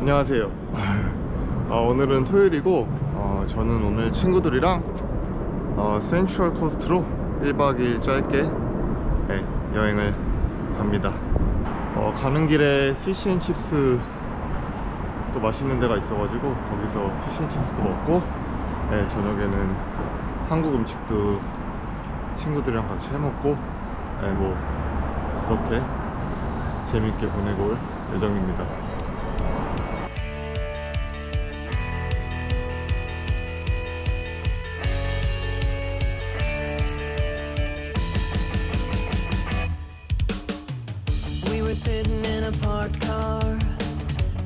안녕하세요. 어, 오늘은 토요일이고 어, 저는 오늘 친구들이랑 어, 센트럴 코스트로 1박 2일 짧게 네, 여행을 갑니다. 어, 가는 길에 피시앤칩스 또 맛있는 데가 있어가지고 거기서 피시앤칩스도 먹고 네, 저녁에는 한국 음식도 친구들이랑 같이 해먹고 네, 뭐 그렇게 재밌게 보내고 올 예정입니다 We were sitting in a parked car,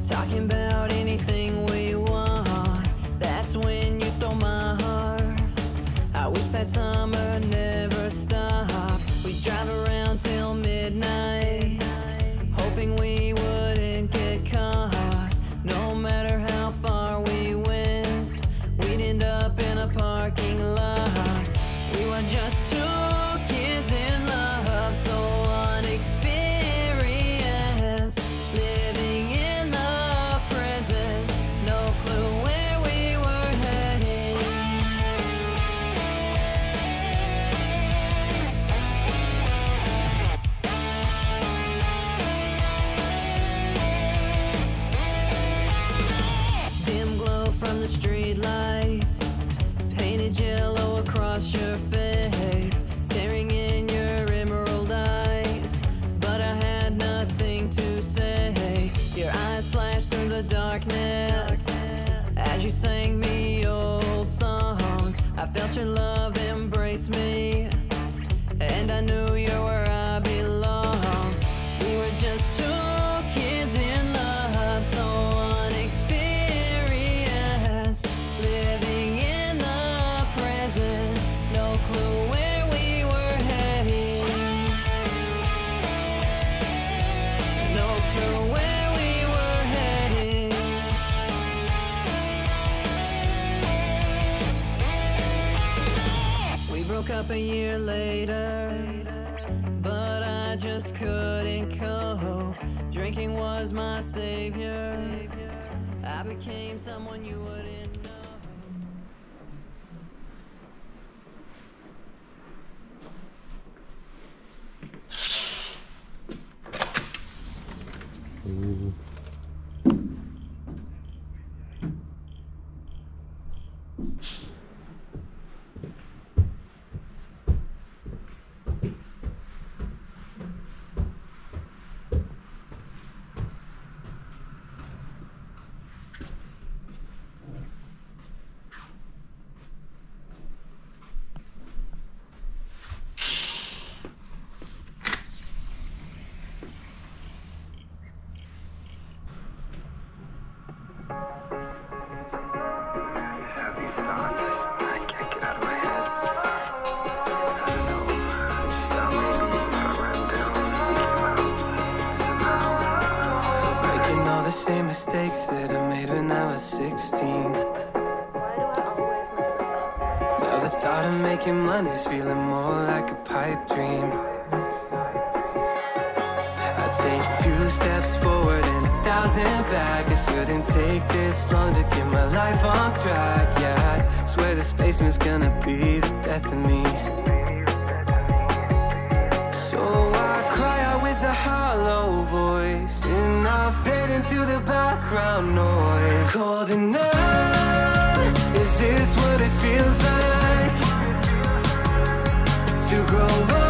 talking about anything we want. That's when you stole my heart. I wish that summer never We were just two kids in love, so. Living in the present, no clue where we were heading. Dim glow from the street lights yellow across your face Staring in your emerald eyes. But I had nothing to say. Your eyes flashed through the darkness As you sang me old songs. I felt your love broke up a year later, but I just couldn't cope. Drinking was my savior. I became someone you wouldn't know. Have same mistakes that I made when I was 16. Now the thought of making money's feeling more like a pipe dream. I take two steps forward and a thousand back. It shouldn't take this long to get my life on track. Yeah, I swear this basement's gonna be the death of me. The background noise Cold enough Is this what it feels like? To grow up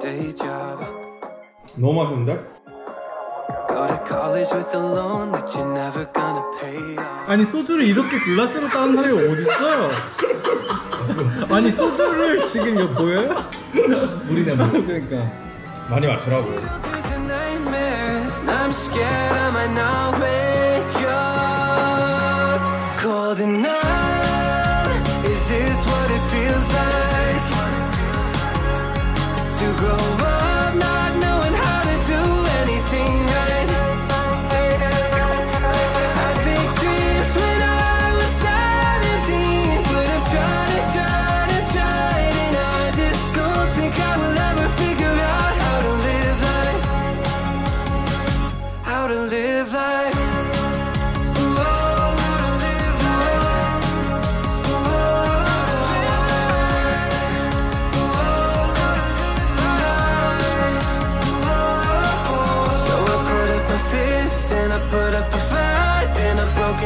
day job. 너무 맛있는데? Go to college with a loan that you're never gonna pay off. 아니 소주를 이렇게 글라스로 따는 사람이 어딨어요? 아니 소주를 지금 이거 보여요? 물이네 물 그러니까 많이 마시라고 I'm scared I might not wake up.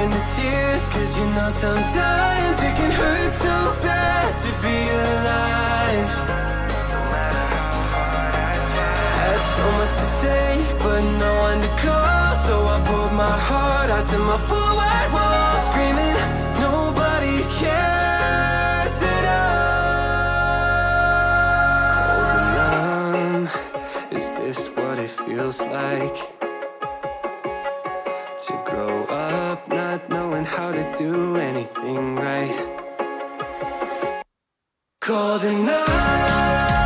Into tears Cause you know sometimes it can hurt so bad to be alive No matter how hard I try. Had so much to say, but no one to call So I poured my heart out to my full wide wall Screaming, nobody cares at all Cold and is this what it feels like? To grow up not knowing how to do anything right. Cold numb